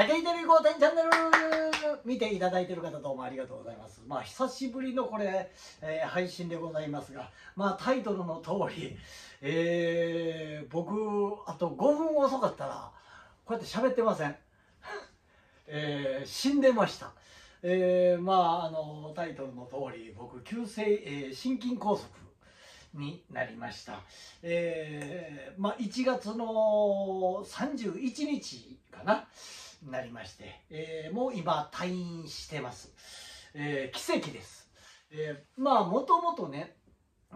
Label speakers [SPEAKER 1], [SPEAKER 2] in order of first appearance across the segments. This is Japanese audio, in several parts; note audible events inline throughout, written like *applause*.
[SPEAKER 1] 竹井テレビ5点チャンネル見ていただいている方どうもありがとうございます。まあ久しぶりのこれ、えー配信でございますが、まあタイトルの通り、えー僕、あと5分遅かったら、こうやって喋ってません。*laughs* えー死んでました。えーまああのタイトルの通り僕急性、えー心筋梗塞になりました、えーまあ、1月の31日かななりまして、えーもう今退院してます、えー奇跡です、えーまあもともとね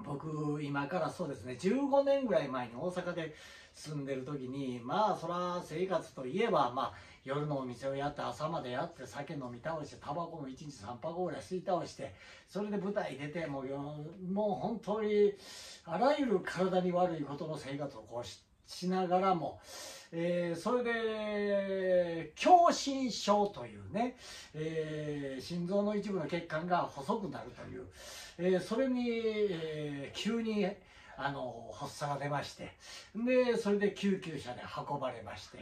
[SPEAKER 1] 僕今からそうですね15年ぐらい前に大阪で住んでる時にまあそら生活といえばまあ夜のお店をやって朝までやって酒飲み倒してタバコも1日3箱ぐらい吸い倒してそれで舞台出てもうもう本当にあらゆる体に悪いことの生活をこうしながらも、えーそれで狭心症というね、えー心臓の一部の血管が細くなるという、えーそれに、え急にあの発作が出ましてでそれで救急車で運ばれまして、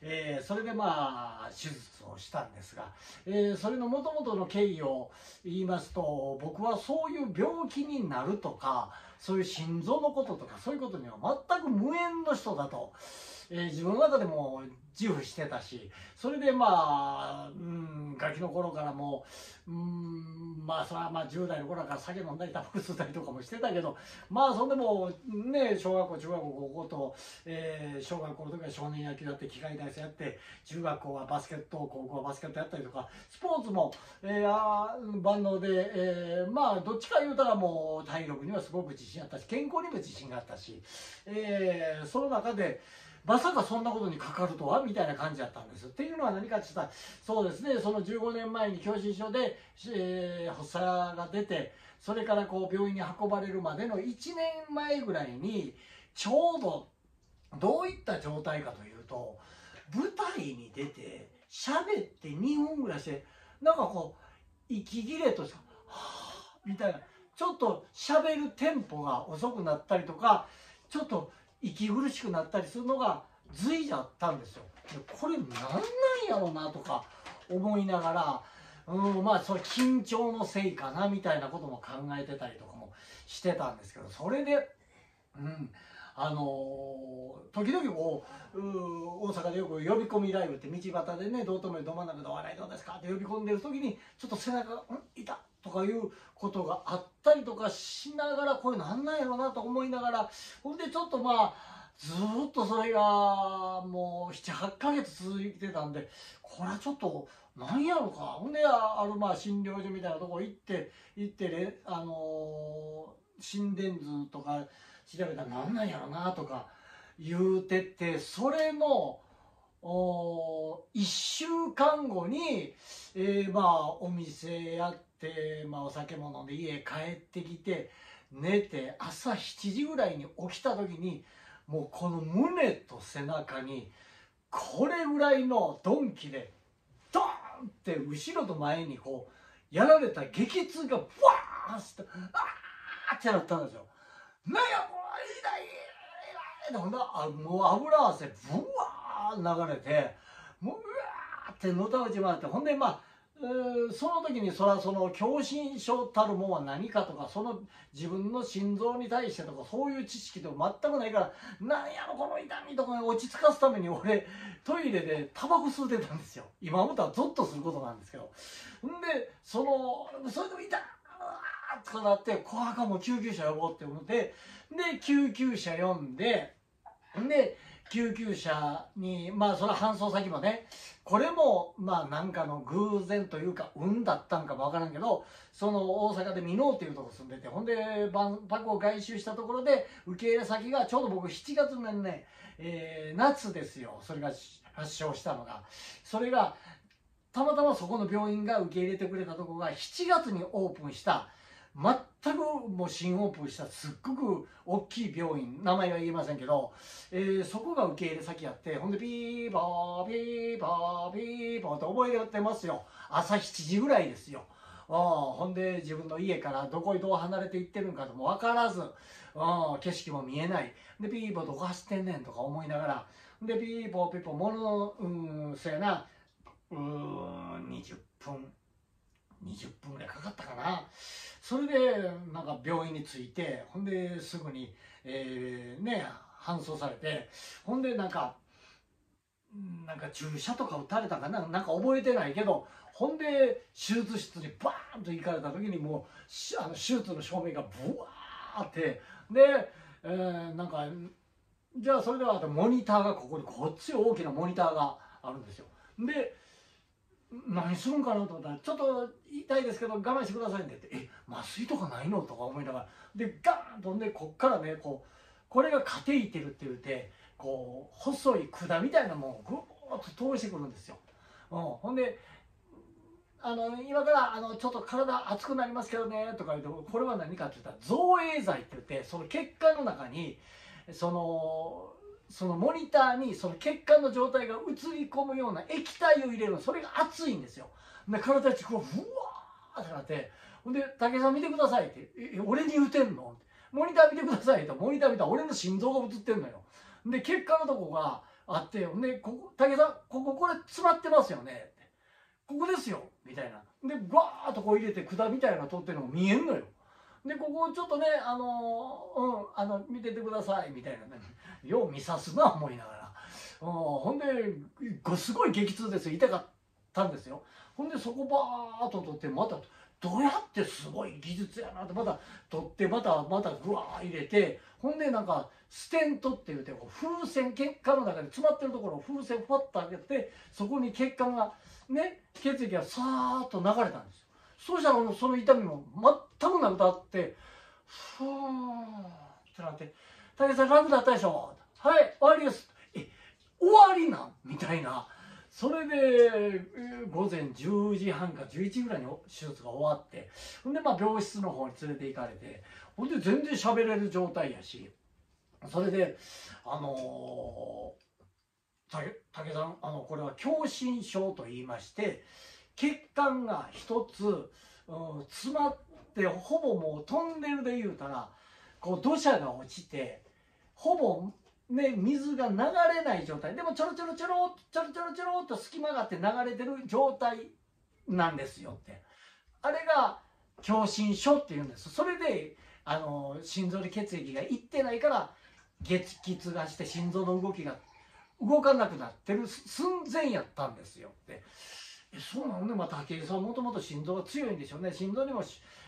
[SPEAKER 1] えーそれでまあ手術をしたんですが、えーそれのもともとの経緯を言いますと僕はそういう病気になるとかそういう心臓のこととかそういうことには全く無縁の人だと、えー自分の中でも自負してたしそれでまあ、うん、ガキの頃からもう、ん、まあそれはまあ10代の頃から酒飲んだりタバコ吸ったりとかもしてたけどまあそんでもね小学校中学校高校と、えー小学校の時は少年野球やって機械体操やって中学校はバスケット高校はバスケットやったりとかスポーツも、えーあ万能で、えーまあどっちか言うたらもう体力にはすごく自信あったし健康にも自信があったし、えーその中でまさかそんなことにかかるとは？みたいな感じだったんです。っていうのは何かって言ったらそうですね。その15年前に狭心症で、えー発作が出てそれからこう病院に運ばれるまでの1年前ぐらいにちょうどどういった状態かというと舞台に出て喋って2分ぐらいしてなんかこう息切れとした「はあ」みたいなちょっと喋るテンポが遅くなったりとかちょっと息苦しくなったりするのが随時あったんですよ。これなんなんやろうなとか思いながら、うん、まあそれ緊張のせいかなみたいなことも考えてたりとかもしてたんですけどそれで、うん、あのー時々こう大阪でよく呼び込みライブって道端でね道頓堀ど真ん中で「お笑いどうですか?」って呼び込んでる時にちょっと背中が「んいた」とかいうことがあったりとかしながらこれなんなんやろうなと思いながらほんでちょっとまあずーっとそれがもう78ヶ月続いてたんでこれはちょっとなんやろか。ほんであるまあ診療所みたいなとこ行って行ってねあのー心電図とか調べたらなんなんやろなとか言うててそれのお1週間後に、えーまあお店やって、まあ、お酒も飲んで家帰ってきて寝て朝7時ぐらいに起きた時にもうこの胸と背中にこれぐらいの鈍器でドーンって後ろと前にこうやられた激痛がブワーンってあーってなったんですよ。なんやこれ痛い痛い痛いほんだあもう油汗ブワー流れてもううわーってのたうち回ってほんでまあその時にそらその狭心症たるもんは何かとかその自分の心臓に対してとかそういう知識とか全くないからなんやろこの痛みとか落ち着かすために俺トイレでタバコ吸うてたんですよ。今思ったらゾッとすることなんですけど。んでそのそれでも痛いうわーとかなって怖かも救急車呼ぼうって思ってで救急車呼んでで救急車にまあそれは搬送先もねこれもまあなんかの偶然というか運だったんかもわからんけどその大阪で箕面っていうとこ住んでてほんで万博を外周したところで受け入れ先がちょうど僕7月のね、えー夏ですよ。それが発症したのが。それがたまたまそこの病院が受け入れてくれたところが7月にオープンした全くもう新オープンしたすっごく大きい病院名前は言えませんけど、えーそこが受け入れ先やってほんでピーボーピーボーピーボーって覚えてますよ。朝7時ぐらいですよ。あほんで自分の家からどこにどう離れて行ってるんかとも分からずあ景色も見えない。でピーボーどこ走ってんねんとか思いながらでピーボーピーボーものうんそやなうん20分20分ぐらいかかったそれでなんか病院に着いてほんですぐに、えー、ね搬送されてほんでなんかなんか注射とか打たれたかななんか覚えてないけどほんで手術室にバーンと行かれた時にもうあの手術の照明がブワーってで、えー、なんかじゃあそれではモニターがここにこっち大きなモニターがあるんですよ。で何するんかなと思ったら「ちょっと痛いですけど我慢してください」って言って「え麻酔とかないの?」とか思いながらでガーンとんでこっからねこうこれがカテイテルって言ってこう細い管みたいなものをぐーっと通してくるんですよ。うん、ほんであの今からあのちょっと体熱くなりますけどねとか言うとこれは何かって言ったら造影剤って言ってその血管の中にそのそのモニターにその血管の状態が映り込むような液体を入れるそれが熱いんですよで体中こうふわーってなってほんで「武井さん見てください」って「え俺に言うてんの?」モニター見てください」と。モニター見たら俺の心臓が映ってんのよ。で血管のとこがあってほんでここ「武井さんこここれ詰まってますよね」「ここですよ」みたいな。でバーッとこう入れて管みたいなの取ってるのも見えんのよ。でここちょっとねあのうんあの見ててください。みたいなね。よう見さすな思いながら、うん、ほんですごい激痛ですよ。痛かったんですよ。ほんでそこバーッと取ってまたどうやってすごい技術やなってまた取ってまたまたぐわー入れてほんでなんかステントって言うて風船血管の中に詰まってるところを風船ファッと開けてそこに血管がね血液がさーっと流れたんですよそうしたらその痛みも全くなくなってふーってなって「武さん楽だったでしょ?」はい終わりです」え終わりなん？みたいなそれで午前10時半か11時ぐらいに手術が終わってほんでまあ病室の方に連れて行かれてほんで全然喋れる状態やしそれであのー、武さんあのこれは狭心症と言いまして血管が一つ、うん、詰まってほぼもうトンネルで言うたらこう土砂が落ちてほぼね、水が流れない状態。でもちょろちょろちょろちょろちょろちょろっと隙間があって流れてる状態なんですよって。あれが狭心症っていうんです。それであの心臓に血液がいってないから月気がして心臓の動きが動かなくなってる寸前やったんですよって。そうなのね。まあ武井さんもともと心臓が強いんでしょうね。心臓にも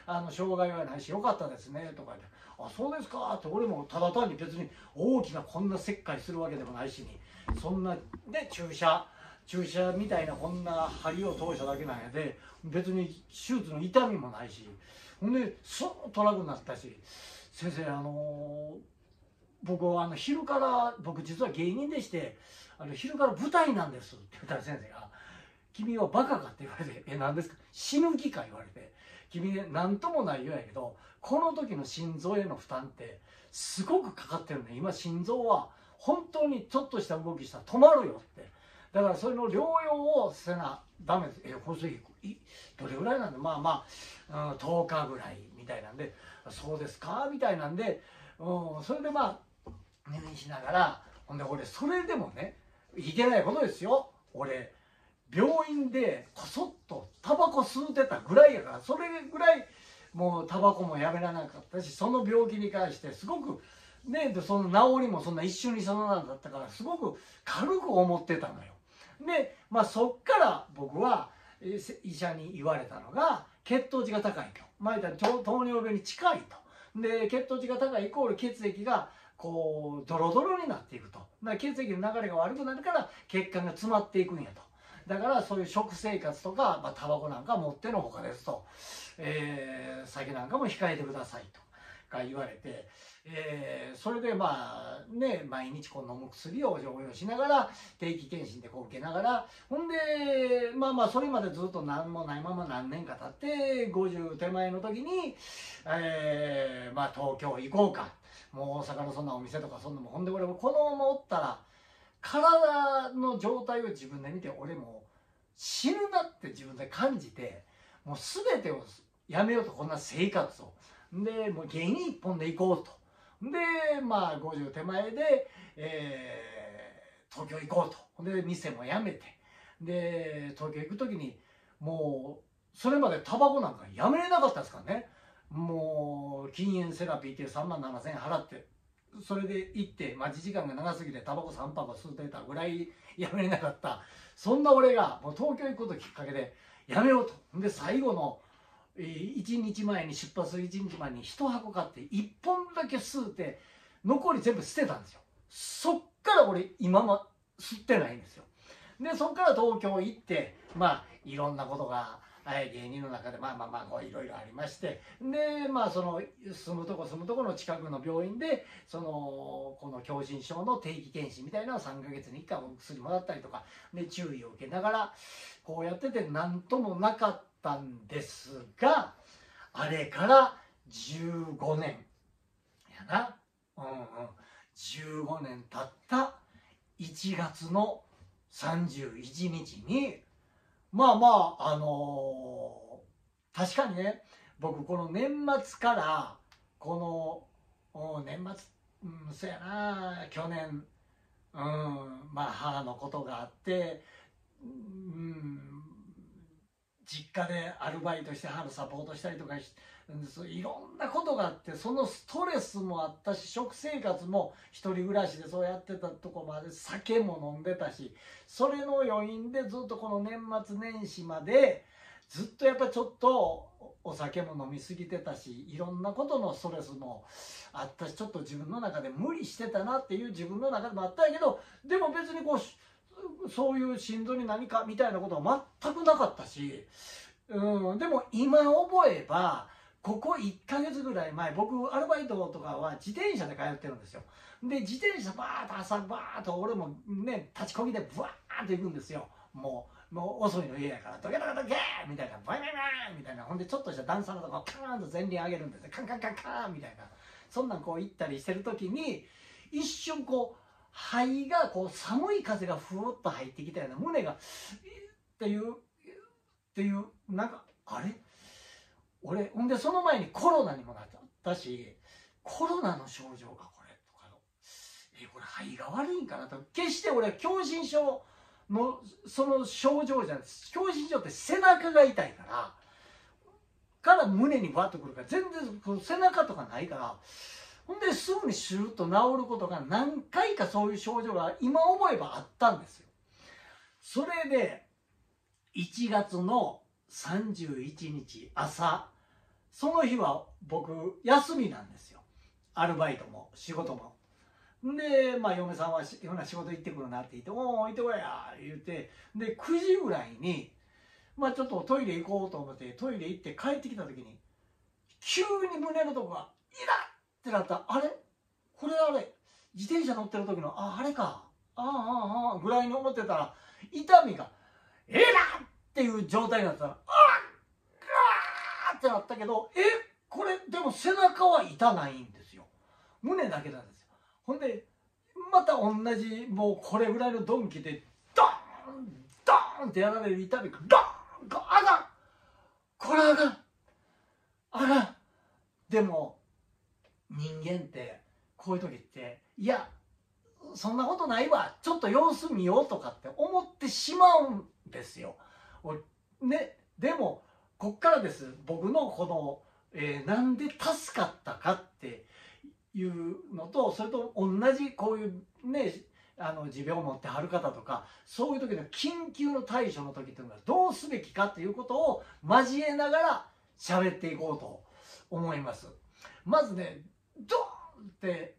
[SPEAKER 1] あの障害はないしよかったですね。とか言ってあそうですか。って俺もただ単に別に大きなこんな切開するわけでもないしにそんなね注射注射みたいなこんな針を通しただけなんやで別に手術の痛みもないしほんでスーッと楽になったし先生あのー、僕はあの昼から僕実は芸人でしてあの昼から舞台なんですって言ったら先生が「君はバカか?」って言われて「*laughs* え何ですか？死ぬ気か?」言われて「君何ともないようやけどこの時の心臓への負担ってすごくかかってるね。今心臓は本当にちょっとした動きしたら止まるよって。だからそれの療養をせなダメです。えこれどれぐらいなんでまあまあ、うん、10日ぐらいみたいなんでそうですか？みたいなんで、うん、それでまあ入院しながらほんで俺それでもねいけないことですよ。俺病院でこそっとタバコ吸うてたぐらいやからそれぐらいもうタバコもやめられなかったしその病気に関してすごくねその治りもそんな一瞬にそのなんだったからすごく軽く思ってたのよ。で、まあ、そっから僕は医者に言われたのが血糖値が高いと。まあ、糖尿病に近いと。で血糖値が高いイコール血液がこうドロドロになっていくと。血液の流れが悪くなるから血管が詰まっていくんやと。だからそういう食生活とか、まあ、タバコなんか持ってのほかですと、えー、酒なんかも控えてくださいと。か言われて、えー、それでまあね毎日こう飲む薬を常用しながら定期検診でこう受けながら。ほんでまあまあそれまでずっと何もないまま何年か経って50手前の時に、えー、まあ東京行こうか。もう大阪のそんなお店とかそんなもほんで俺もこのままおったら体の状態を自分で見て俺も死ぬなって自分で感じてもう全てをやめようとこんな生活を。でもう芸人一本で行こうと。でまあ50手前で、えー、東京行こうと。で店も辞めて。で東京行く時にもうそれまでタバコなんかやめれなかったですからね。もう禁煙セラピーっていう3万7000円払ってそれで行って待ち時間が長すぎてタバコ3箱吸ってたぐらいやめれなかった。そんな俺がもう東京行くこときっかけでやめようと。で最後の1日前に出発する1日前に1箱買って1本だけ吸うて残り全部捨てたんですよ。そっから俺今も吸ってないんですよ。でそっから東京行ってまあいろんなことが芸人の中でまあまあまあこういろいろありましてでまあその住むとこ住むとこの近くの病院でそのこの狭心症の定期検診みたいなのを3ヶ月に1回お薬もらったりとかで注意を受けながらこうやってて何ともなかったんですがあれから15年。やな。うんうん。15年経った1月の31日にまあまああのー、確かにね僕この年末からこの年末うんそやな去年うんまあ母のことがあってうん実家でアルバイトして母のサポートしたりとかしてそういろんなことがあってそのストレスもあったし食生活も一人暮らしでそうやってたとこまで酒も飲んでたしそれの余韻でずっとこの年末年始までずっとやっぱちょっとお酒も飲み過ぎてたしいろんなことのストレスもあったしちょっと自分の中で無理してたなっていう自分の中でもあったんやけどでも別にこうそういう心臓に何かみたいなことは全くなかったし、うん、でも今覚えばここ1ヶ月ぐらい前僕アルバイトとかは自転車で通ってるんですよ。で自転車バーッと朝バーッと俺もね立ちこぎでブワーッと行くんですよ。もうもう遅いの家やからドケドケドケみたいなバイバイバイみたいな。ほんでちょっとした段差のとこカーンと前輪上げるんですよ。カンカンカンカーンみたいな。そんなんこう行ったりしてる時に一瞬こう肺がこう寒い風がふーっと入ってきたような胸がっていうっていうなんかあれ？俺ほんでその前にコロナにもなったしコロナの症状がこれとかの。えこれ肺が悪いんかなと。決して俺は狭心症のその症状じゃない狭心症って背中が痛いからから胸にバッとくるから全然背中とかないからほんですぐにシュッと治ることが何回かそういう症状が今思えばあったんですよ。それで1月の31日朝。その日は僕休みなんですよ。アルバイトも仕事も。で、まあ、嫁さんは「いろんな仕事行ってくるな」って言って「おお行ってこいや」言って。で9時ぐらいに、まあ、ちょっとトイレ行こうと思ってトイレ行って帰ってきた時に急に胸のとこが「イラッ!」ってなった。あれ？これあれ？自転車乗ってる時のああれか。ああああぐらいに思ってたら痛みが「えら!」っていう状態になったら「あっ!」ってなったけどえこれでも背中は痛ないんですよ。胸だけなんですよ。ほんでまた同じもうこれぐらいのドンキでドーンドーンってやられる痛みがドーンがあがんこれあがんあがんでも人間ってこういう時っていやそんなことないわ。ちょっと様子見ようとかって思ってしまうんですよ。ね、でもこっからです僕のこの、えー、なんで助かったかっていうのとそれと同じこういうねあの持病を持ってはる方とかそういう時の緊急の対処の時っていうのはどうすべきかっていうことを交えながら喋っていこうと思います。まずねドーンって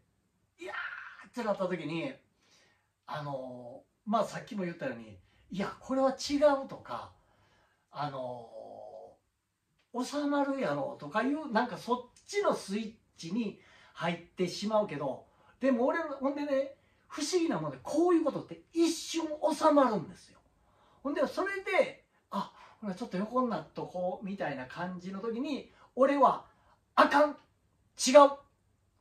[SPEAKER 1] いやーってなった時にあのまあさっきも言ったようにいやこれは違うとかあの収まるやろうとかいうなんかそっちのスイッチに入ってしまうけどでも俺ほんでね不思議なもんでこういうことって一瞬収まるんですよ。ほんでそれであほらちょっと横になっとこうみたいな感じの時に俺はあかん違う。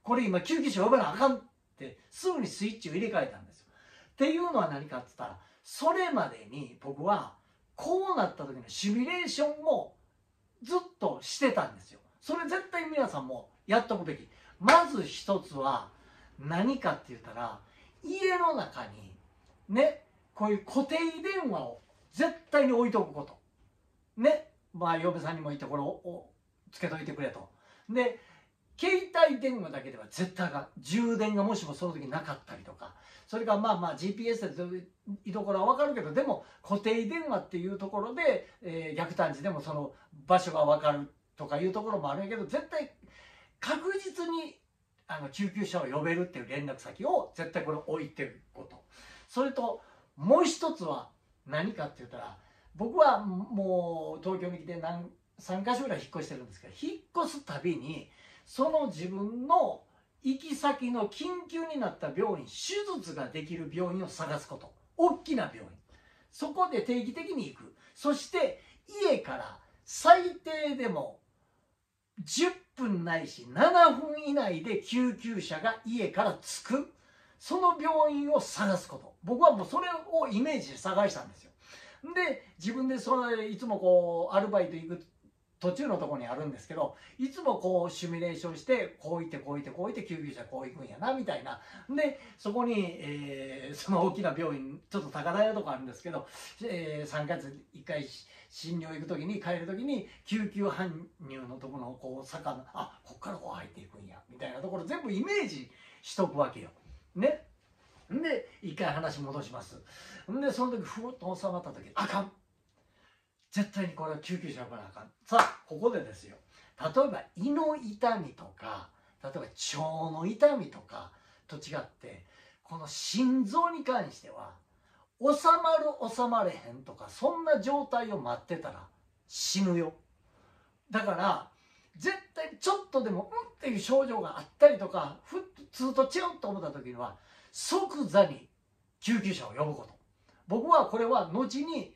[SPEAKER 1] これ今救急車呼ばなあかんってすぐにスイッチを入れ替えたんですよ。っていうのは何かって言ったらそれまでに僕はこうなった時のシミュレーションをずっとしてたんですよ。それ絶対皆さんもやっとくべき。まず一つは何かって言ったら家の中にねこういう固定電話を絶対に置いとくこと。ねまあ嫁さんにも言ってこれをつけといてくれと。で携帯電話だけでは絶対が充電がもしもその時なかったりとかそれからまあまあ GPS で居所は分かるけどでも固定電話っていうところで、えー、逆探知でもその場所が分かるとかいうところもあるんやけど絶対確実にあの救急車を呼べるっていう連絡先を絶対これ置いてること。それともう一つは何かって言ったら僕はもう東京に来て何3か所ぐらい引っ越してるんですけど引っ越すたびにその自分の行き先の緊急になった病院手術ができる病院を探すこと。大きな病院。そこで定期的に行く。そして家から最低でも10分ないし7分以内で救急車が家から着く。その病院を探すこと。僕はもうそれをイメージで探したんですよ。で自分でそれいつもこうアルバイト行く途中のとこにあるんですけどいつもこうシミュレーションしてこう行ってこう行ってこう行って救急車こう行くんやなみたいなでそこに、えー、その大きな病院ちょっと高台のとこあるんですけど、えー、3ヶ月1回診療行く時に帰る時に救急搬入のとこのこう坂のあこっからこう入っていくんやみたいなところ全部イメージしとくわけよ。ね。で一回話戻します。んでその時ふっと収まった時あかん絶対にこれは救急車呼ばなあかん。さあここでですよ。例えば胃の痛みとか例えば腸の痛みとかと違ってこの心臓に関しては収まる収まれへんとかそんな状態を待ってたら死ぬよ。だから絶対ちょっとでもうんっていう症状があったりとか普通と違うと思った時には即座に救急車を呼ぶこと。僕はこれは後に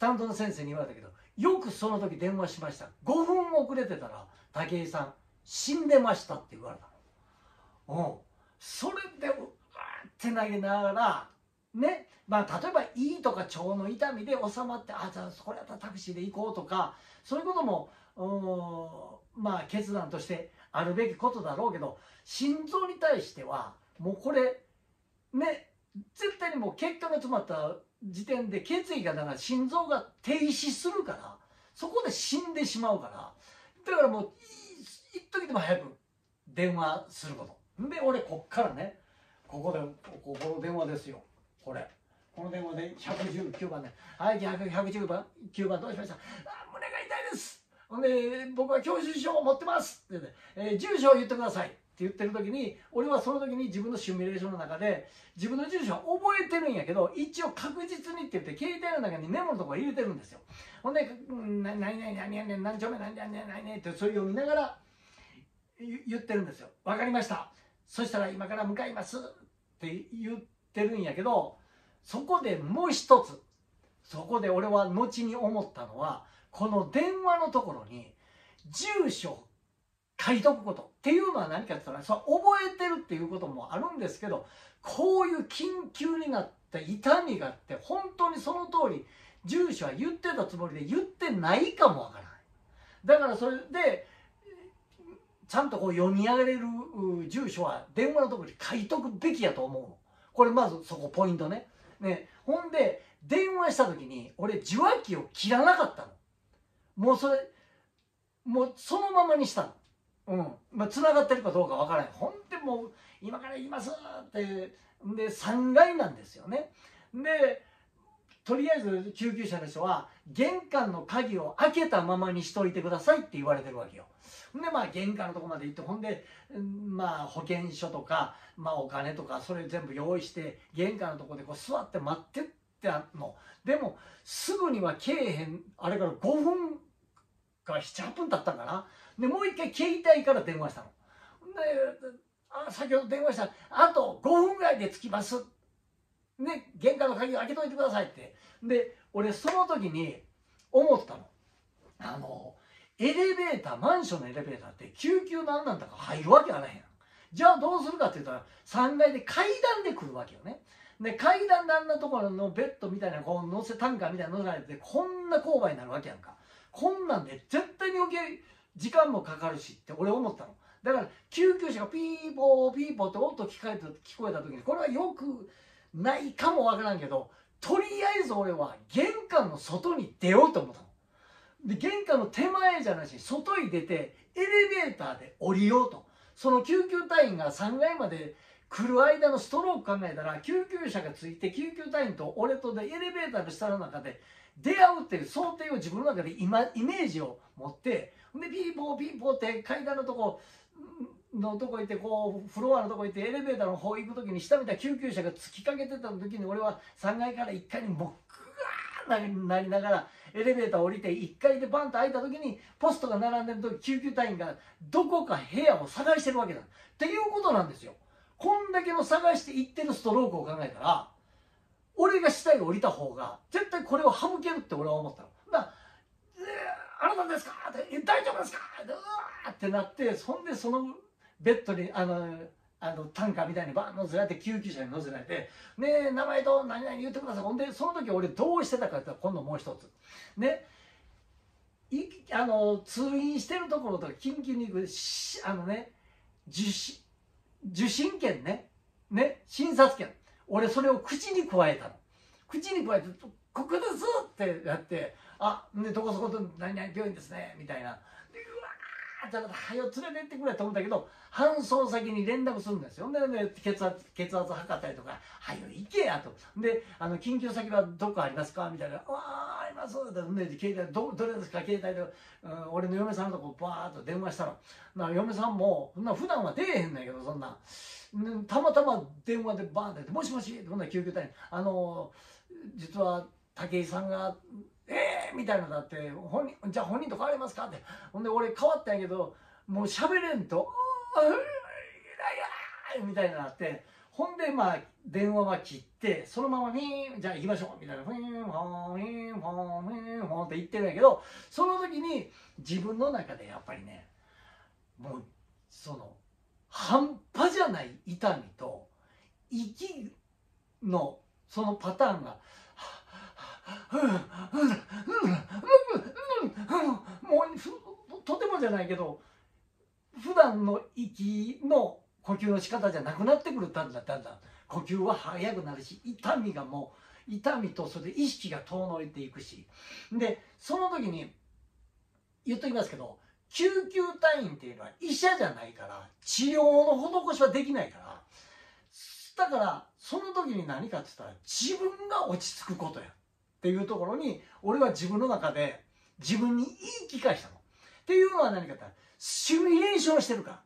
[SPEAKER 1] 担当の先生に言われたけどよくその時電話しました。5分遅れてたら武井さん死んでましたって言われた。のう。んそれでうわって投げながらねまあ例えば胃とか腸の痛みで収まってあじゃあこれやったらタクシーで行こうとかそういうこともまあ決断としてあるべきことだろうけど心臓に対してはもうこれね絶対にもう結果が詰まった時点で血液がだから心臓が停止するからそこで死んでしまうから。だからもうい一時でも早く電話すること。で俺こっからねここでここの電話ですよ。これ。この電話で119番で「はい110番9番どうしました？あ胸が痛いです」ほんで「僕は教習証を持ってます」って、ね。えー、住所を言ってください。言ってる時に俺はその時に自分のシミュレーションの中で自分の住所は覚えてるんやけど一応確実にって言って携帯の中にメモのところ入れてるんですよ。ほんで「何々何々何々何丁目何々何々」ってそれを読みながら言ってるんですよ。分かりました。そしたら今から向かいます。って言ってるんやけどそこでもう一つそこで俺は後に思ったのはこの電話のところに住所書いとくことっていうのは何かって言ったらそ覚えてるっていうこともあるんですけどこういう緊急になった痛みがあって本当にその通り住所は言ってたつもりで言ってないかもわからない。だからそれでちゃんとこう読み上げれる住所は電話のところに書いとくべきやと思うの。これまずそこポイントね。ね。ほんで電話した時に俺受話器を切らなかったの。もうそれもうそのままにしたの。うん。まあ、繋がってるかどうかわからない。ほんでもう今から言いますってで3階なんですよね。でとりあえず救急車の人は玄関の鍵を開けたままにしといてくださいって言われてるわけよ。でまあ玄関のとこまで行ってほんでまあ保険証とか、まあ、お金とかそれ全部用意して玄関のとこでこう座って待ってってあの。でもすぐにはけえへんあれから5分か78分経ったんかな。でもう一回携帯から電話したの。であ先ほど電話した。あと5分ぐらいで着きます。ね玄関の鍵を開けといてくださいって。で俺その時に思ったの。あのエレベーターマンションのエレベーターって救急なんなんだか入るわけがないやん。じゃあどうするかって言ったら3階で階段で来るわけよね。で階段であんなところのベッドみたいなこう乗せタンカーみたいなの乗せられてこんな勾配になるわけやんか。こんなんで絶対に余計時間もかかるしって俺思ったのだから救急車がピーポーピーポーって音聞こえた聞こえた時にこれはよくないかもわからんけどとりあえず俺は玄関の外に出ようと思ったの。で、玄関の手前じゃないし、外に出て、エレベーターで降りようと。その救急隊員が3階まで来る間のストローク考えたら、救急車がついて、救急隊員と俺とでエレベーターの下の中で出会うっていう想定を自分の中で今、イメージを持って、で、ピーポーピーポーって階段のとこ、のとこ行ってこうフロアのとこ行ってエレベーターの方行く時に下見た救急車が突きかけてた時に俺は3階から1階にもうグワーなりながらエレベーター降りて1階でバンと開いた時にポストが並んでる時救急隊員がどこか部屋を探してるわけだ。っていうことなんですよ。こんだけの探していってるストロークを考えたら俺が下へ降りた方が絶対これを省けるって俺は思ったのだから「あなたですか?」って「大丈夫ですか?」うわーってなってそんでそのベッドにあのあの担架みたいにバーン乗せられて救急車に乗せられて「ねえ名前と何々言ってください」ほんでその時俺どうしてたかって言ったら今度もう一つねいあの通院してるところとか緊急に行くあのね受診受診券ねね診察券俺それを口に加えたの口に加えて「ここです!」ってやって「あでどこそこと何々病院ですね」みたいなじゃあ、はよ連れてってくれと思ったけど、搬送先に連絡するんですよ。で、ね、血圧、血圧測ったりとか、はよ行けやと。で、あの、緊急先はどこありますか？みたいな。ああ、あります。で、携帯、ど、どれですか？携帯で、うん、俺の嫁さんのとこバーッと電話したの。な嫁さんも、な普段は出えへんねんけど、そんな。たまたま電話でバーンって、もしもしほんな救急隊員、あの、実は、武井さんがえーみたいなのだって本人じゃあ本人と変わりますか？ってほんで俺変わったんやけどもう喋れんと「ああみたいなのあってほんでまあ電話は切ってそのまま「フィーンじゃあ行きましょう」みたいな「フィーンフォンフィーンフォンフィーンフォン」って言ってるんやけどその時に自分の中でやっぱりねもうその半端じゃない痛みと息のそのパターンがもうとてもじゃないけど普段の息の呼吸の仕方じゃなくなってくるだんだんだんだん呼吸は速くなるし痛みがもう痛みとそれで意識が遠のいていくしでその時に言っときますけど救急隊員っていうのは医者じゃないから治療の施しはできないからだからその時に何かって言ったら自分が落ち着くことやっていうところに俺は自分の中で自分に言い聞かしたの。っていうのは何かってシミュレーションしてるから。っ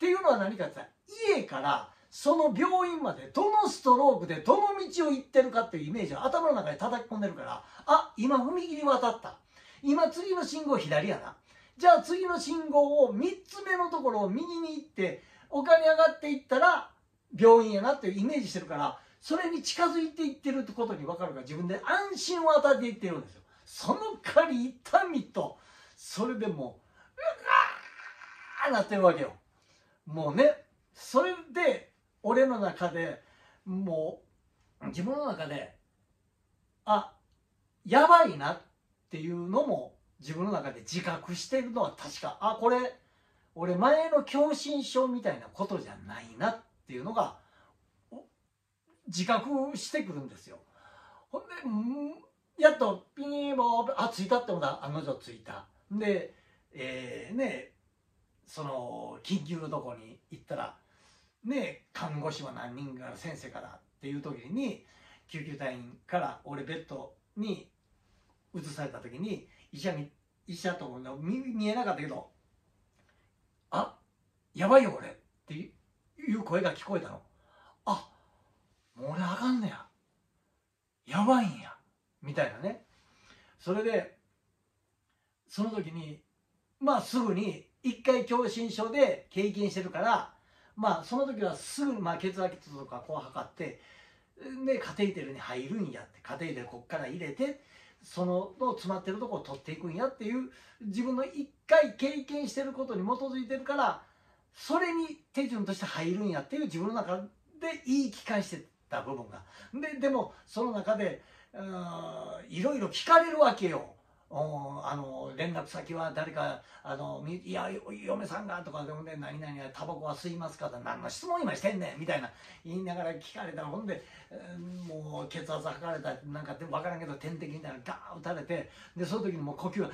[SPEAKER 1] ていうのは何かって家からその病院までどのストロークでどの道を行ってるかっていうイメージを頭の中で叩き込んでるからあ今踏切渡った。今次の信号左やな。じゃあ次の信号を3つ目のところを右に行って丘に上がっていったら病院やなっていうイメージしてるからそれに近づいていってるってことに分かるから自分で安心を与えていってるんですよ。その代わり痛みとそれでもううわーなってるわけよ。もうねそれで俺の中でもう自分の中であやばいなっていうのも自分の中で自覚してるのは確かあこれ俺前の狭心症みたいなことじゃないなっていうのが自覚してくるんですよ。ほんで、やっとピーボー、あ、着いたって思ったら案の定着いた。で、えー、ね、その、緊急のとこに行ったら、ね、看護師は何人か先生からっていう時に、救急隊員から俺ベッドに移された時に、医者に、医者と見見えなかったけど、あ、やばいよ俺っていう声が聞こえたの。あ、もう俺あかんねや。やばいんや。みたいなね。それで、その時に、まあすぐに、一回狭心症で経験してるから、まあその時はすぐ、まあ血圧とかこう測って、で、カテーテルに入るんやって、カテーテルこっから入れて、そのの詰まってるとこを取っていくんやっていう自分の一回経験してることに基づいてるからそれに手順として入るんやっていう自分の中で言い聞かしてた部分が。で、でも、その中で、いろいろ聞かれるわけよ。あの連絡先は誰かあのいや嫁さんがとかでもね何々はタバコは吸いますかって何の質問今してんねんみたいな言いながら聞かれたらほんで、うんもう血圧測れたなんか分からんけど点滴みたいなのガーン打たれてでその時にもう呼吸がっ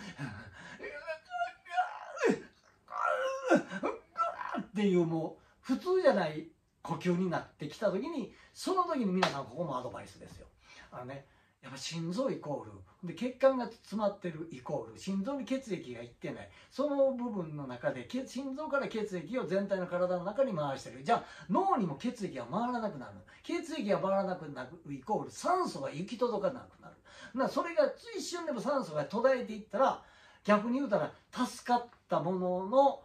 [SPEAKER 1] ていうもう普通じゃない呼吸になってきた時にその時に皆さんここもアドバイスですよ。あのねやっぱ心臓イコール。で血管が詰まってるイコール。心臓に血液がいってない。その部分の中で心臓から血液を全体の体の中に回してる。じゃあ脳にも血液が回らなくなる。血液が回らなくなるイコール酸素が行き届かなくなる。なそれが一瞬でも酸素が途絶えていったら逆に言うたら助かったものの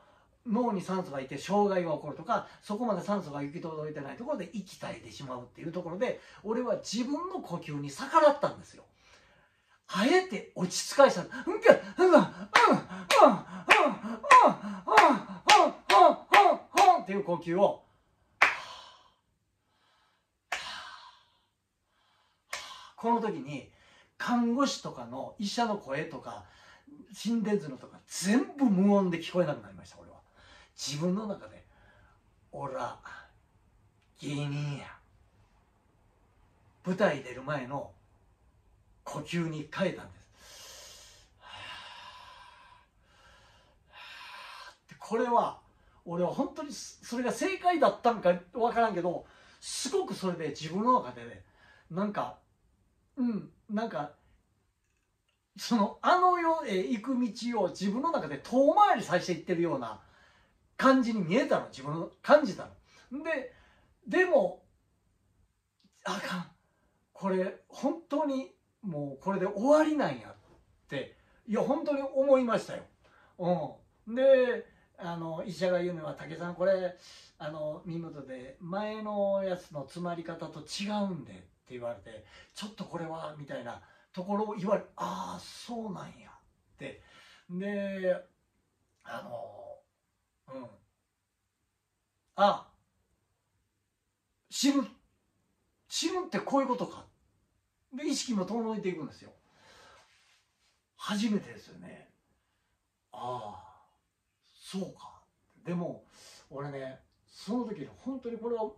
[SPEAKER 1] 脳に酸素がいて障害が起こるとかそこまで酸素が行き届いてないところで息絶えてしまうっていうところで俺は自分の呼吸に逆らったんですよ。あえて落ち着かした。うんうんうんうんうんうんうんうんうんっていう呼吸をこの時に看護師とかの医者の声とか心電図のとか全部無音で聞こえなくなりました俺。自分の中で俺は芸人や舞台出る前の呼吸に変えたんです。これは俺は本当にそれが正解だったんか分からんけどすごくそれで自分の中でねなんかうんなんかそのあの世へ行く道を自分の中で遠回りさせていってるような感じに見えたの。自分の感じたの。ででもあかん。これ本当にもうこれで終わりなんやって。いや本当に思いましたよ、うん、であの医者が言うのは「武さんこれあの耳元で前のやつの詰まり方と違うんで」って言われて「ちょっとこれは」みたいなところを言われ「ああそうなんや」って。であのうん。あ死ぬ。死ぬってこういうことか。で意識も遠のいていくんですよ。初めてですよね。ああそうか。でも俺ねその時に本当にこれは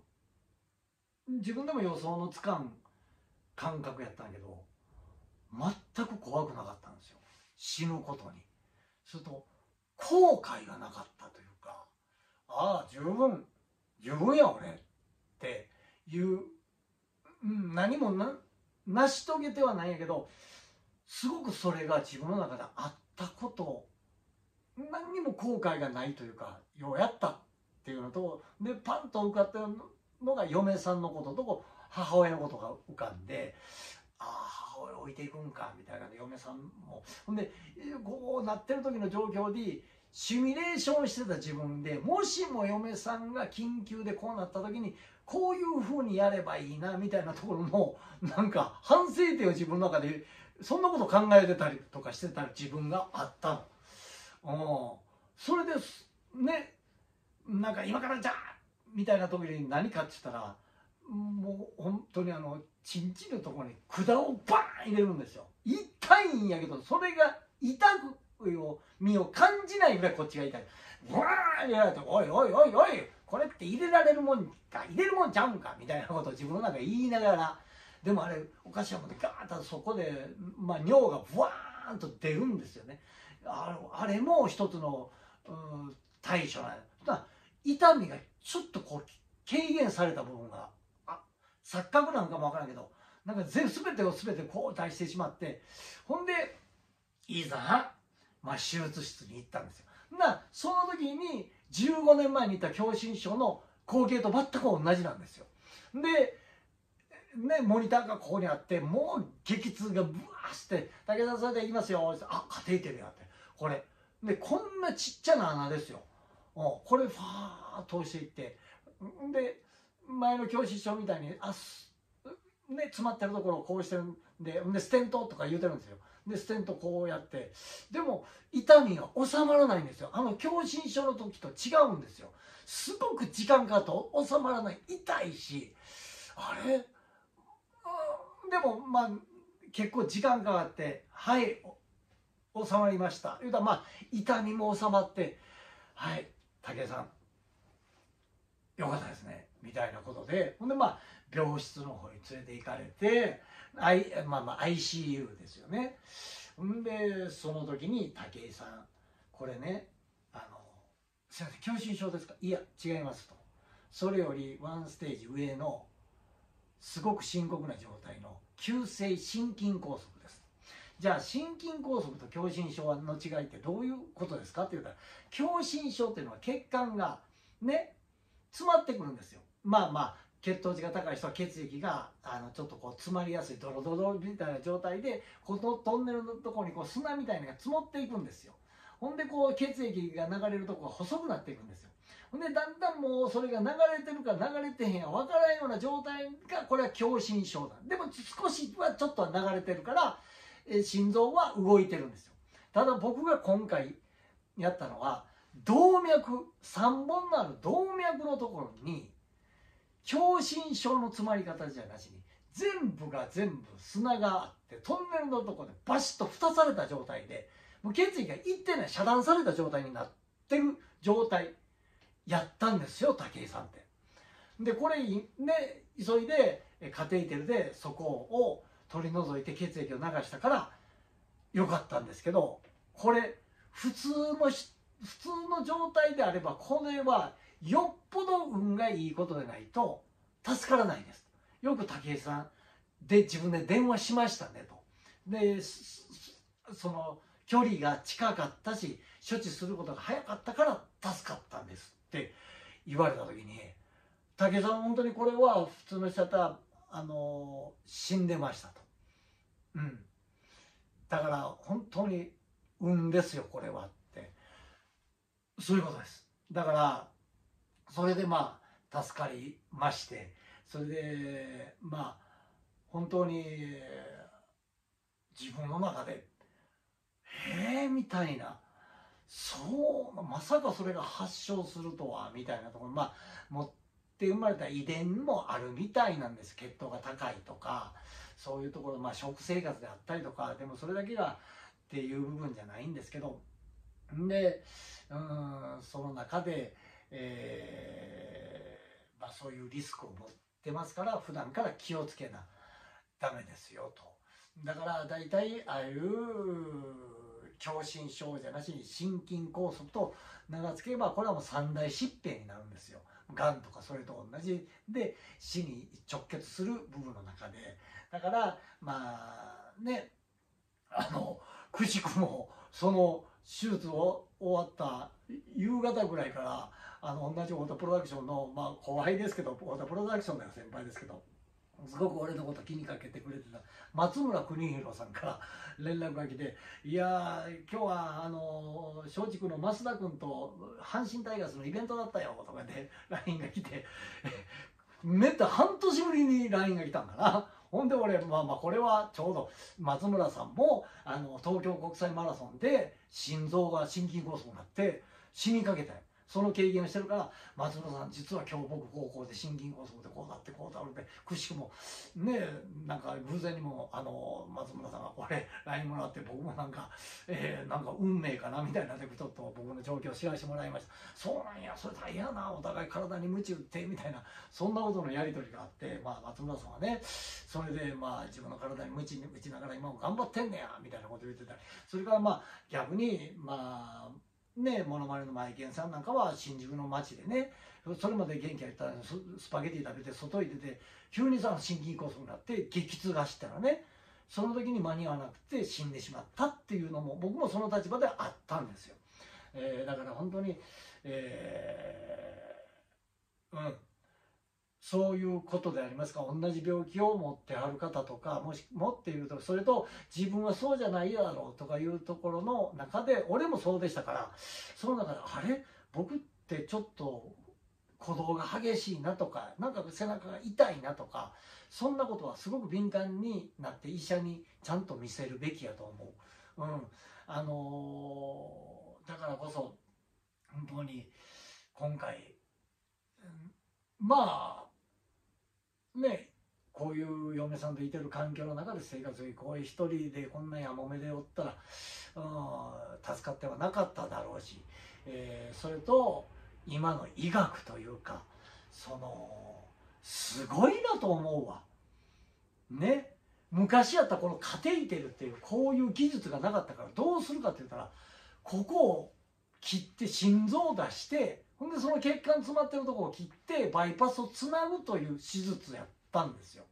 [SPEAKER 1] 自分でも予想のつかん感覚やったんやけど全く怖くなかったんですよ。死ぬことに。すると後悔がなかったというああ十分。十分や俺っていう、何もな成し遂げてはないんやけどすごくそれが自分の中であったこと何にも後悔がないというかようやったっていうのとでパンと浮かったのが嫁さんのことと母親のことが浮かんでああ母親置いていくんかみたいな嫁さんも。ほんでこうなってる時の状況でシミュレーションしてた自分でもしも嫁さんが緊急でこうなった時にこういうふうにやればいいなみたいなところの *laughs* なんか反省点を自分の中でそんなこと考えてたりとかしてた自分があったの。それでねなんか今からじゃあみたいな時に何かって言ったらもう本当にあのチンチンのところに管をバーン入れるんですよ痛いんやけどそれが痛くよ身を感じないぐらいこっちが痛い。ブワーン入れられて「おいおいおいおいこれって入れられるもんか入れるもんちゃうんか」みたいなことを自分の中で言いながら。でもあれおかしいもんでガーッとそこで、まあ、尿がブワーンと出るんですよね。ああれも一つの、うん、対処なんだ痛みがちょっとこう軽減された部分があ錯覚なんかもわからんけどなんか全全てを全てこう出してしまって。ほんでいざ、まあ、手術室に行ったんですよ。なその時に15年前にいた狭心症の光景と全く同じなんですよ。でね、モニターがここにあってもう激痛がブワーして「武田さんでいきますよ」あカテーテルやってこれ。でこんなちっちゃな穴ですよ。これファーッと通していってで前の教師書みたいにあね、詰まってるところをこうしてるんででステントとか言うてるんですよ。でステントこうやって。でも痛みが収まらないんですよ。あの狭心症の時と違うんですよ。すごく時間かと収まらない。痛いし。あれ？でもまあ結構時間かかってはい収まりました。言うたらまあ痛みも収まってはい武井さんよかったですね。みたいなことで。ほんでまあ病室の方に連れて行かれて、I まあ、まあ ICU ですよね。んでその時に武井さんこれねあのすいません狭心症ですか？いや違いますと。それよりワンステージ上のすごく深刻な状態の急性心筋梗塞です。じゃあ心筋梗塞と狭心症の違いってどういうことですかって言ったら狭心症っていうのは血管がね詰まってくるんですよ。まあまあ血糖値が高い人は血液があのちょっとこう詰まりやすいドロドロみたいな状態でこのトンネルのところにこう砂みたいなのが積もっていくんですよ。ほんでこう血液が流れるとこが細くなっていくんですよ。ほんでだんだんもうそれが流れてるか流れてへんや分からんような状態がこれは狭心症だでも少しはちょっとは流れてるからえ心臓は動いてるんですよ。ただ僕が今回やったのは動脈3本のある動脈のところに狭心症の詰まり方じゃなしに全部が全部砂があってトンネルのところでバシッと蓋された状態でもう血液がいってない遮断された状態になってる状態やったんですよ武井さんって。でこれね急いでカテーテルでそこを取り除いて血液を流したからよかったんですけどこれ普通の普通の状態であればこれはよっぽど運がいいことでないと助からないです。よく武井さんで自分で電話しましたねと。でその距離が近かったし処置することが早かったから助かったんですって言われた時に武井さん本当にこれは普通の人だったらあの死んでましたと。うん。だから本当に運ですよこれはって。そういうことです。だからそれでまあ助かりましてそれでまあ本当に自分の中でへえみたいな。そうまさかそれが発症するとはみたいなところまあ持って生まれた遺伝もあるみたいなんです。血糖が高いとかそういうところまあ食生活であったりとかでもそれだけがっていう部分じゃないんですけど。でうんその中でえー、まあ、そういうリスクを持ってますから普段から気をつけなダメですよと。だから大体ああいう狭心症じゃなしに心筋梗塞と名が付けばこれはもう三大疾病になるんですよ。がんとかそれと同じ。で死に直結する部分の中で。だからまあねあのくしくもその手術を終わった夕方ぐらいからあの同じ太田プロダクションの、まあ、後輩ですけど太田プロダクションの先輩ですけどすごく俺のこと気にかけてくれてた松村邦弘さんから *laughs* 連絡が来て「いや今日はあの松竹の増田君と阪神タイガースのイベントだったよ」とか *laughs* で LINE が来て *laughs* めった半年ぶりに LINE が来たんだな。ほんで俺、まあまあこれはちょうど松村さんもあの東京国際マラソンで心臓が心筋梗塞になって死にかけたよ。その経験をしてるから松村さん実は今日僕高校で心筋梗塞でこうだってこう倒れてくしくもねなんか偶然にもあの松村さんがこれ LINE もらって僕もなんか、えー、なんか運命かなみたいなでちょっと僕の状況を知らせてもらいました。そうなんやそれ大変やなお互い体に鞭打ってみたいなそんなことのやり取りがあって、まあ、松村さんはねそれでまあ自分の体に鞭打ちながら今も頑張ってんねやみたいなこと言ってたり。それからまあ逆にまあねモノマネのマイケンさんなんかは新宿の街でねそれまで元気やったらスパゲティ食べて外に出て急にさ心筋梗塞になって激痛がしたらねその時に間に合わなくて死んでしまったっていうのも僕もその立場であったんですよ、えー、だから本当に、えー、うん。そういうことでありますか？同じ病気を持ってはる方とかもし持っているとそれと自分はそうじゃないだろうとかいうところの中で俺もそうでしたからその中であれ？僕ってちょっと鼓動が激しいなとかなんか背中が痛いなとかそんなことはすごく敏感になって医者にちゃんと見せるべきやと思う。うん。あのー、だからこそ本当に今回まあねこういう嫁さんといてる環境の中で生活こういう一人でこんなやもめでおったら、うん、助かってはなかっただろうし、えー、それと今の医学というかそのすごいなと思うわ。ね昔やったこのカテイテルっていうこういう技術がなかったからどうするかって言ったらここを切って心臓を出してほんでその血管詰まってるとこを切ってバイパスをつなぐという手術やったんですよ。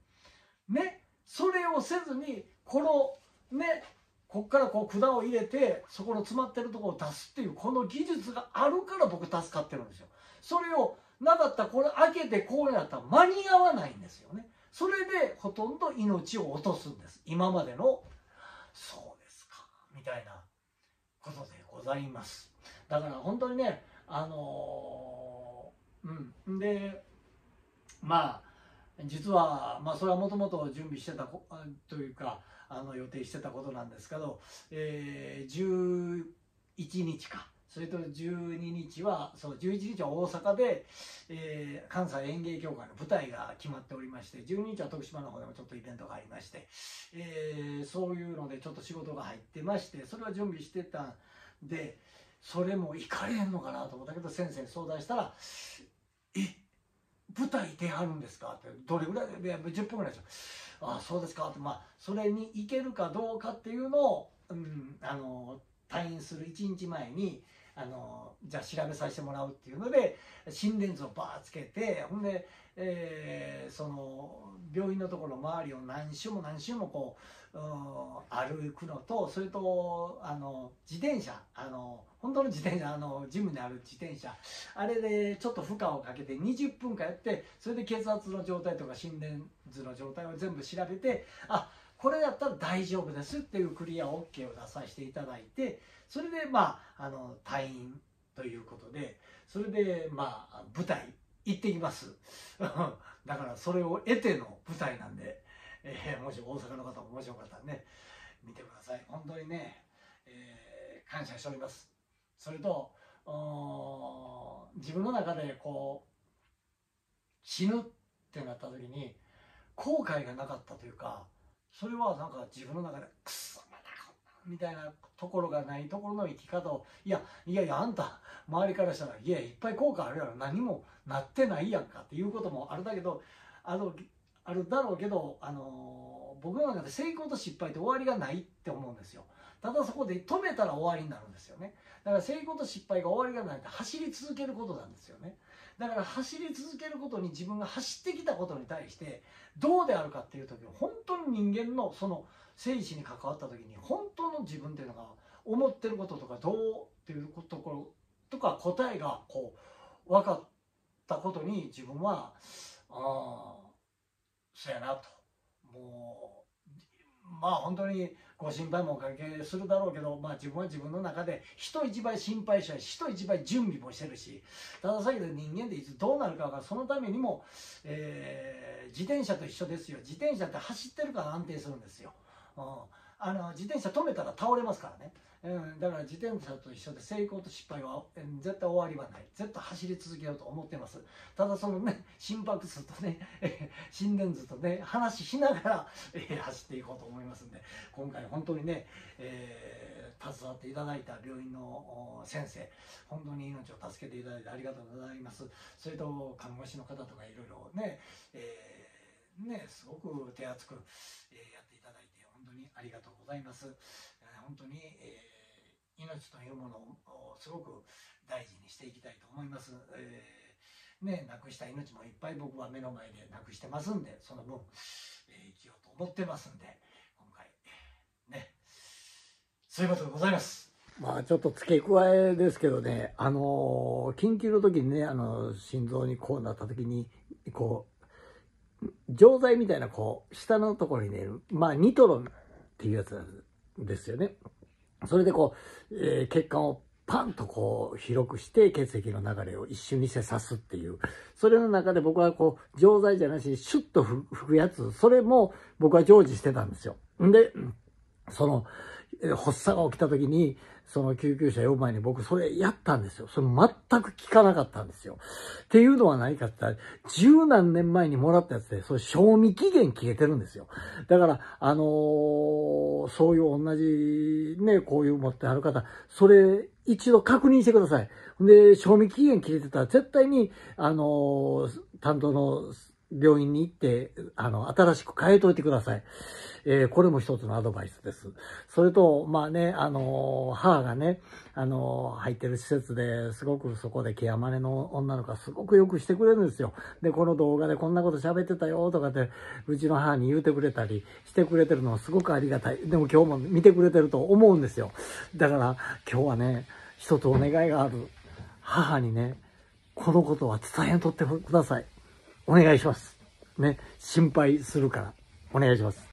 [SPEAKER 1] ねそれをせずにこのねこっからこう管を入れてそこの詰まってるとこを出すっていうこの技術があるから僕助かってるんですよ。それをなかったこれ開けてこうやったら間に合わないんですよね。それでほとんど命を落とすんです。今までのそうですかみたいなことでございます。だから本当にねあの、うん。でまあ実はまあそれはもともと準備してたというかあの予定してたことなんですけど、えー、11日か。それと12日はそう11日は大阪で、えー、関西園芸協会の舞台が決まっておりまして12日は徳島の方でもちょっとイベントがありまして、えー、そういうのでちょっと仕事が入ってましてそれは準備してたんでそれも行かれへんのかなと思ったけど先生に相談したら「え舞台出はるんですか?」って「どれぐらいで10分ぐらいでしょ」ああそうですか」ってまあそれに行けるかどうかっていうのを、うん、あの退院する1日前にあのじゃあ調べさせてもらうっていうので心電図をバーつけてほんで、えー、その病院のところ周りを何周も何周もこう歩くのとそれとあの自転車あの本当の自転車あのジムにある自転車。あれでちょっと負荷をかけて20分間やってそれで血圧の状態とか心電図の状態を全部調べてあこれだったら大丈夫ですっていうクリア OK を出させていただいてそれでまああの退院ということでそれでまあ舞台行ってきます。だからそれを得ての舞台なんで、えー、もし大阪の方ももしよかったらね見てください。本当にね、えー、感謝しております。それと自分の中でこう死ぬってなった時に後悔がなかったというかそれはなんか自分の中でくっそまたこんなみたいなところがないところの生き方をいやいやいやあんた周りからしたらいやいっぱい効果あるやろ。何もなってないやんかっていうこともあるだけどあのあるだろうけど、あの僕の中で成功と失敗って終わりがないって思うんですよ。ただそこで止めたら終わりになるんですよね。だから成功と失敗が終わりがないって走り続けることなんですよね。だから走り続けることに自分が走ってきたことに対してどうであるかっていう時は本当に人間のその生死に関わった時に本当の自分っていうのが思ってることとかどうっていうところとか答えがこう分かったことに自分はああそやなと。もうまあ本当にご心配もおかけするだろうけど、まあ、自分は自分の中で人一倍心配したし人一倍準備もしてるしたださっきの人間でいつどうなるかがそのためにも、えー、自転車と一緒ですよ。自転車って走ってるから安定するんですよ、うん、あの自転車止めたら倒れますからね。うん、だから自転車と一緒で成功と失敗は絶対終わりはない。絶対走り続けようと思ってます。ただそのね心拍数とね心電図とね話しながら、えー、走っていこうと思いますんで。今回本当にね、えー、携わっていただいた病院の先生本当に命を助けていただいてありがとうございます。それと看護師の方とかいろいろね、えー、ねすごく手厚く、えやっていありがとうございます本当に、えー命というものをすごく大事にしていきたいと思います。えー、ね、亡くした命もいっぱい僕は目の前で亡くしてますんで、その分、えー、生きようと思ってますんで、今回、ね、そういうことでございます。まあちょっと付け加えですけどね、あのー、緊急の時にね、あの、心臓にこうなった時に、こう、錠剤みたいな、こう、下のところにね、まあニトロっていうやつですよね。それでこう、えー、血管をパンとこう広くして血液の流れを一瞬にして刺すっていう。それの中で僕はこう錠剤じゃなしにシュッと拭くやつ、それも僕は常時してたんですよ。んで、その、発作が起きた時に、その救急車呼ぶ前に僕それやったんですよ。それ全く効かなかったんですよ。っていうのは何かって言ったら、十何年前にもらったやつで、それ賞味期限切れてるんですよ。だから、あのー、そういう同じね、こういう持ってある方、それ一度確認してください。で、賞味期限切れてたら絶対に、あのー、担当の病院に行って、あの、新しく変えといてください。えー、これも一つのアドバイスです。それと、まあね、あの、母がね、あの、入ってる施設ですごくそこでケアマネの女の子がすごくよくしてくれるんですよ。で、この動画でこんなこと喋ってたよとかって、うちの母に言うてくれたりしてくれてるのはすごくありがたい。でも今日も見てくれてると思うんですよ。だから今日はね、一つお願いがある。母にね、このことは伝えとってください。お願いします。ね、心配するから。お願いします。